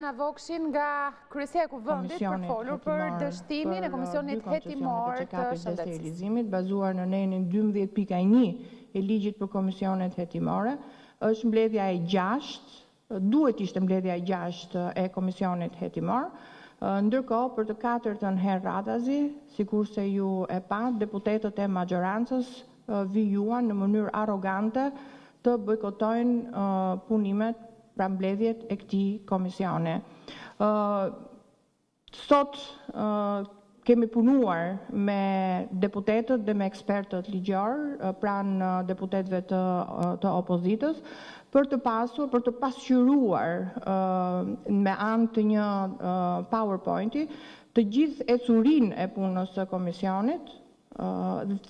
Albana Vokshin nga Kryesia e Kuvendit për të folur për dështimin e Komisionit Hetimor të Shëndetësisë. bazuar në nenin dymbëdhjetë pika një e Ligjit për Komisionet Hetimore, është mbledhja e gjashtë, duhet të ishte mbledhja e gjashtë e Komisionit Hetimor. Ndërkohë, për të katërtën herë radhazi, sikurse ju e patë, deputetët e maxhorancës vijuan në mënyrë arrogante të bojkotojnë punimet pra mbledhjet e këtij komisioni. Sot kemi punuar me deputetët dhe me ekspertët ligjorë pranë deputetëve të opozitës për të pasur, për të pasqyruar me anë të një PowerPoint-i të gjithë ecurinë e punës së komisionit,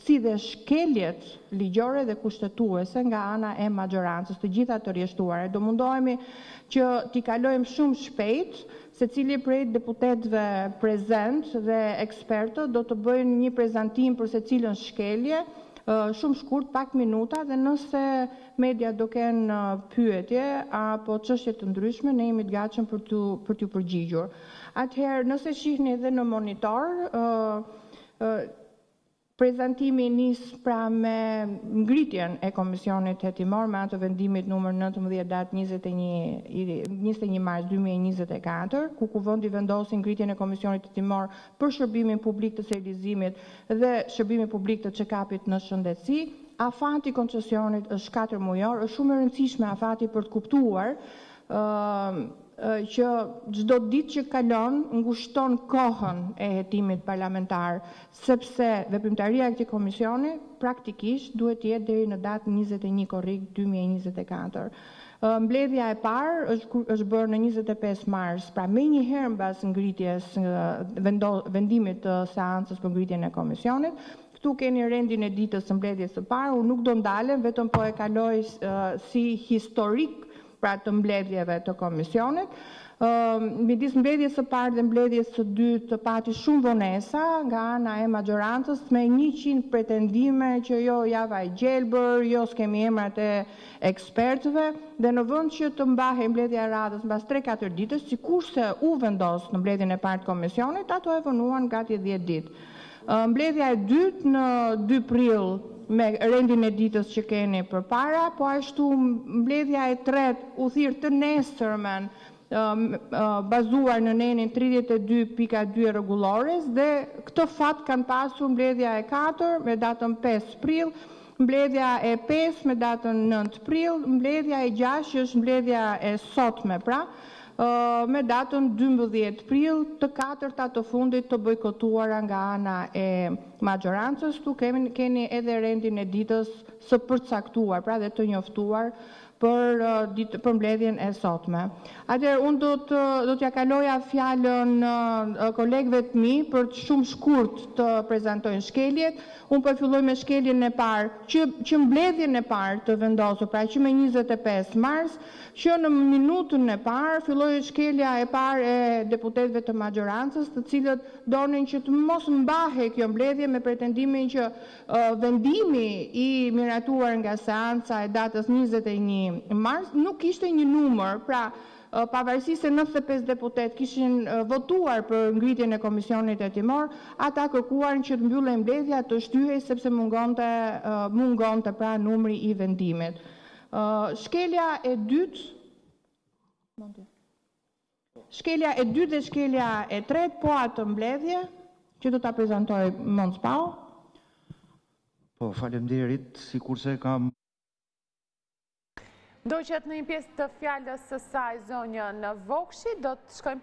si dhe shkeljet ligjore dhe kushtetuese nga ana e maxhorancës, të gjitha të rreshtuara. Do mundohemi që t'i kalojmë shumë shpejt, secili prej deputetëve prezent dhe ekspertët do të bëjnë një prezantim për secilën shkelje, shumë shkurt, pak minuta dhe nëse mediat do kenë pyetje apo çështje të ndryshme, ne jemi të gatshëm për t'ju përgjigjur. Atëherë, nëse shihni dhe në monitor, Prezantimi nis pra me ngritjen e Komisionit Hetimor me anë të vendimit numër nëntëmbëdhjetë datë njëzet e një mars dy mijë e njëzet e katër, ku Kuvendi vendosi ngritjen e Komisionit Hetimor për Shërbimin Publik të Sterilizimit dhe Shërbimin Publik të Çekapit në Shëndetësi. Afati i koncesionit është katërmujor, është shumë e rëndësishme afati për të kuptuar që çdo ditë që kalon ngushton kohën e hetimit parlamentar, sepse veprimtaria e këtij komisioni praktikisht duhet të jetë deri në datë njëzet e një korrik dy mijë e njëzet e katër. Mbledhja e parë është bërë në njëzet e pesë mars, pra menjëherë mbas ngritjes vendimit të seancës për ngritjen e komisionit, Këtu keni rendin e ditës së mbledhjes së parë, unë nuk do ndalem, vetëm po e kaloj si historik pra të mbledhjeve të komisionit. Midis mbledhjes së parë dhe mbledhjes së dytë pati shumë vonesa nga ana e maxhorancës me njëqind pretendime që jo java e gjelbër, jo s'kemi emrat e ekspertëve dhe në vend që të mbahej mbledhja e radhës mbas tre katër ditësh sikurse u vendos në mbledhjen e parë të komisionit, ato e vonuan gati dhjetë ditë. Mbledhja e dytë në dy prill me rendin e ditës që keni përpara, po ashtu mbledhja e tretë u thirr të nesërmen bazuar në nenin tridhjetë e dy pika dy e Rregullores dhe këtë fat kanë pasur mbledhja e katër me datën pesë prill Mbledhja e pesë me datën nëntë prill, mbledhja e gjashtë që është mbledhja e sotme pra, me datën dymbëdhjetë prill, të katërta të fundit të bojkotuara nga ana e maxhorancës, këtu keni edhe rendin e ditës së përcaktuar pra dhe të njoftuar për ditë për mbledhjen e sotme. Atëherë unë do të do t'ja kaloja fjalën kolegëve të mi për të shumë shkurt të prezantojnë shkeljet. Unë po e filloj me shkeljen e parë, që që mbledhjen e parë të vendosur, pra që me 25 mars, që në minutën e parë filloi shkelja e parë e deputetëve të maxhorancës, të cilët donin që të mos mbahej kjo mbledhje me pretendimin që Vendimi i miratuar nga seanca e datës njëzet e një mars nuk kishte një numër, pra pavarësisht se nëntëdhjetë e pesë deputetë kishin votuar për ngritjen e komisionit hetimor, ata kërkuan që të mbyllej mbledhja, të shtyhej sepse mungonte mungonte pra numri i vendimit. Shkelja e dytë, Shkelja e dytë dhe shkelja e tretë po atë mbledhje që do ta prezantojë Mons Pau. Po, faleminderit, sikurse kam. Ndoqet në një pjesë të fjalës së saj zonjën Vokshi, do të shkojmë.